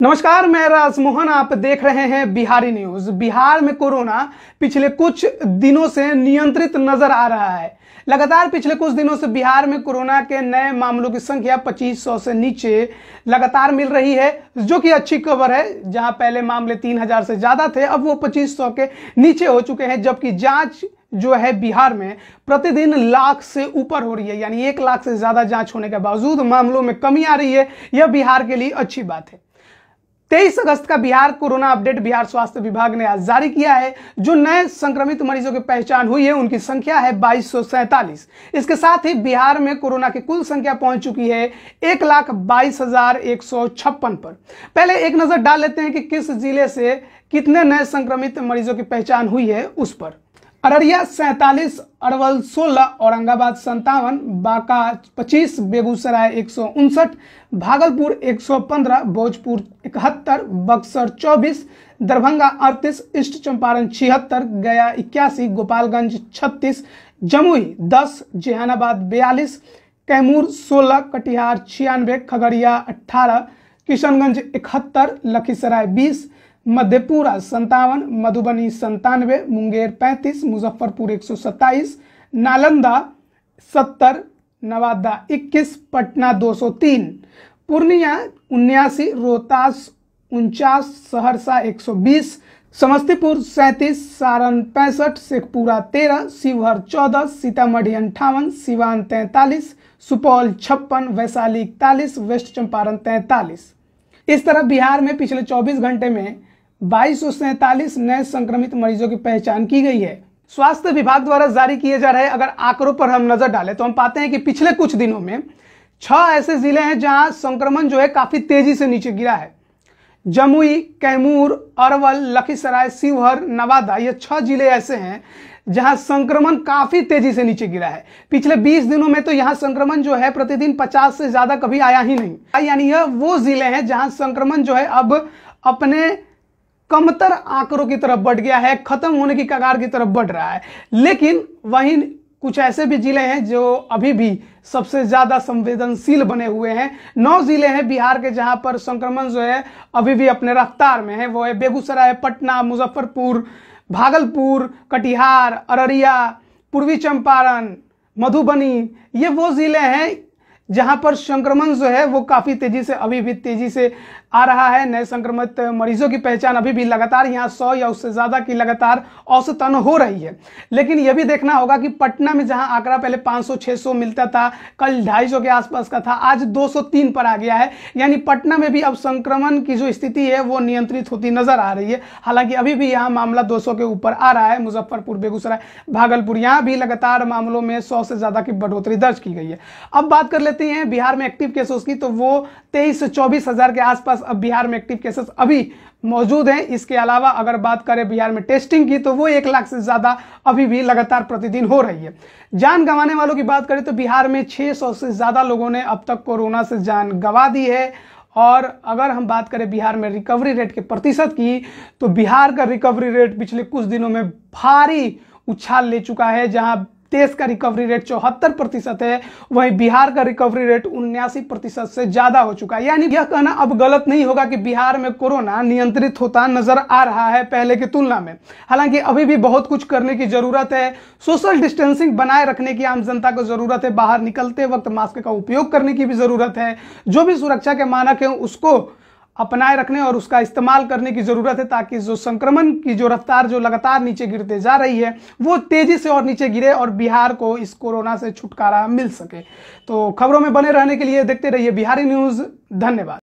नमस्कार, मैं राजमोहन, आप देख रहे हैं बिहारी न्यूज़। बिहार में कोरोना पिछले कुछ दिनों से नियंत्रित नज़र आ रहा है। लगातार पिछले कुछ दिनों से बिहार में कोरोना के नए मामलों की संख्या 2500 से नीचे लगातार मिल रही है, जो कि अच्छी खबर है, जहाँ पहले मामले 3000 से ज़्यादा थे, अब वो 2500 के नीचे हो चुके हैं, जबकि जाँच जो है बिहार में प्रतिदिन लाख से ऊपर हो रही है, यानी एक लाख से ज़्यादा जाँच होने के बावजूद मामलों में कमी आ रही है। यह बिहार के लिए अच्छी बात है। तेईस अगस्त का बिहार कोरोना अपडेट बिहार स्वास्थ्य विभाग ने आज जारी किया है। जो नए संक्रमित मरीजों की पहचान हुई है, उनकी संख्या है बाईस इसके साथ ही बिहार में कोरोना की कुल संख्या पहुँच चुकी है एक लाख बाईस हज़ार एक सौ छप्पन पर। पहले एक नज़र डाल लेते हैं कि किस ज़िले से कितने नए संक्रमित मरीजों की पहचान हुई है उस पर। अररिया सैतालीस, अरवल 16 औरंगाबाद संतावन बांका 25 बेगूसराय एक सौ उनसठ, भागलपुर 115 भोजपुर इकहत्तर, बक्सर 24 दरभंगा 38 ईस्ट चंपारण छिहत्तर, गया इक्यासी, गोपालगंज 36 जमुई 10 जहानाबाद 42 कैमूर 16 कटिहार छियानवे, खगड़िया 18 किशनगंज इकहत्तर, लखीसराय 20 मधेपुरा, संतावन, मधुबनी, संतानवे, मुंगेर पैंतीस, मुजफ्फरपुर एक सौ सत्ताईस, नालंदा सत्तर, नवादा 21 पटना 203 पूर्णिया उन्यासी, रोहतास उनचास, सहरसा 120 समस्तीपुर सैंतीस, सारण पैंसठ, शेखपुरा तेरह, शिवहर चौदह, सीतामढ़ी अंठावन, सिवान तैंतालीस, सुपौल छप्पन, वैशाली इकतालीस, वेस्ट चंपारण तैंतालीस। इस तरह बिहार में पिछले 24 घंटे में बाईस नए संक्रमित मरीजों की पहचान की गई है। स्वास्थ्य विभाग द्वारा जारी किए जा रहे अगर आंकड़ों पर हम नज़र डालें तो हम पाते हैं कि पिछले कुछ दिनों में छह ऐसे ज़िले हैं जहाँ संक्रमण जो है काफ़ी तेज़ी से नीचे गिरा है। जमुई, कैमूर, अरवल, लखीसराय, शिवहर, नवादा, ये छह ज़िले ऐसे हैं जहाँ संक्रमण काफ़ी तेज़ी से नीचे गिरा है। पिछले 20 दिनों में तो यहाँ संक्रमण जो है प्रतिदिन 50 से ज़्यादा कभी आया ही नहीं। यानी यह वो ज़िले हैं जहाँ संक्रमण जो है अब अपने कमतर आंकड़ों की तरफ़ बढ़ गया है, खत्म होने की कगार की तरफ़ बढ़ रहा है। लेकिन वहीं कुछ ऐसे भी ज़िले हैं जो अभी भी सबसे ज़्यादा संवेदनशील बने हुए हैं। नौ ज़िले हैं बिहार के जहाँ पर संक्रमण जो है अभी भी अपने रफ्तार में है। वो है बेगूसराय, पटना, मुजफ्फरपुर, भागलपुर, कटिहार, अररिया, पूर्वी चंपारण, मधुबनी, ये वो ज़िले हैं जहाँ पर संक्रमण जो है वो काफ़ी तेज़ी से, अभी भी तेज़ी से आ रहा है। नए संक्रमित मरीजों की पहचान अभी भी लगातार, यहाँ सौ या उससे ज़्यादा की लगातार औसतन हो रही है। लेकिन यह भी देखना होगा कि पटना में जहाँ आंकड़ा पहले 500-600 मिलता था, कल 250 के आसपास का था, आज 203 पर आ गया है। यानी पटना में भी अब संक्रमण की जो स्थिति है, वो नियंत्रित होती नज़र आ रही है। हालाँकि अभी भी यहाँ मामला दो सौ के ऊपर आ रहा है, मुजफ्फरपुर, बेगूसराय, भागलपुर, यहाँ भी लगातार मामलों में सौ से ज़्यादा की बढ़ोतरी दर्ज की गई है। अब बात कर लेते हैं, बिहार में एक्टिव केसेस की तो वो तेईस से चौबीस के आसपास अब बिहार में एक्टिव केसेस अभी मौजूद हैं। इसके अलावा अगर बात करें बिहार में टेस्टिंग की तो वो एक लाख से ज़्यादा अभी भी लगातार प्रतिदिन हो रही है। जान गंवाने वालों की बात करें तो बिहार में 600 से ज़्यादा लोगों ने अब तक कोरोना से जान गंवा दी है। और अगर हम बात करें बिहार में रिकवरी रेट के प्रतिशत की तो बिहार का रिकवरी रेट पिछले कुछ दिनों में भारी उछाल ले चुका है, जहाँ देश का रिकवरी रेट चौहत्तर प्रतिशत है। वहीं बिहार का रिकवरी रेट उन्यासी प्रतिशत से ज़्यादा हो चुका है। यानी यह कहना अब गलत नहीं होगा कि बिहार में कोरोना नियंत्रित होता नज़र आ रहा है पहले की तुलना में। हालाँकि अभी भी बहुत कुछ करने की ज़रूरत है। सोशल डिस्टेंसिंग बनाए रखने की आम जनता को ज़रूरत है। बाहर निकलते वक्त मास्क का उपयोग करने की भी ज़रूरत है। जो भी सुरक्षा के मानक है उसको अपनाए रखने और उसका इस्तेमाल करने की ज़रूरत है ताकि जो संक्रमण की जो रफ्तार जो लगातार नीचे गिरते जा रही है, वो तेज़ी से और नीचे गिरे और बिहार को इस कोरोना से छुटकारा मिल सके। तो खबरों में बने रहने के लिए देखते रहिए बिहारी न्यूज़। धन्यवाद।